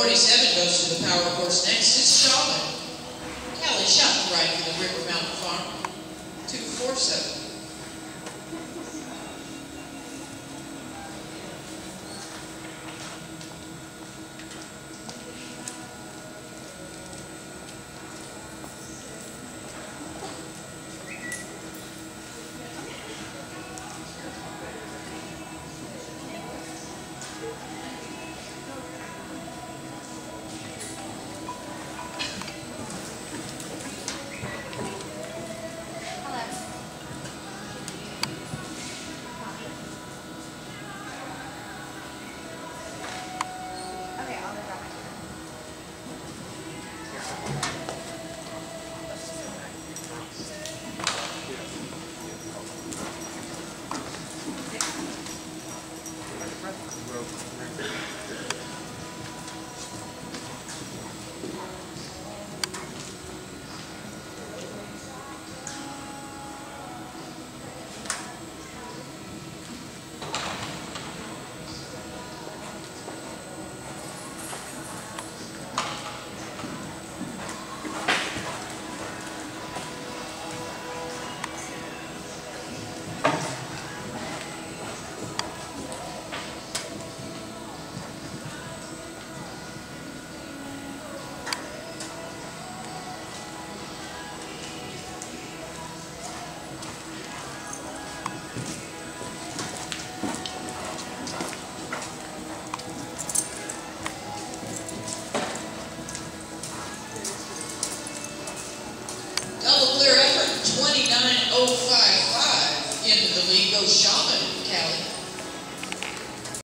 47 goes to the power course next. It's Shaamen. Schott the right for the River Mountain Farm. 247. Clear effort, 29.055. Into the lead goes Shaamen, Callie.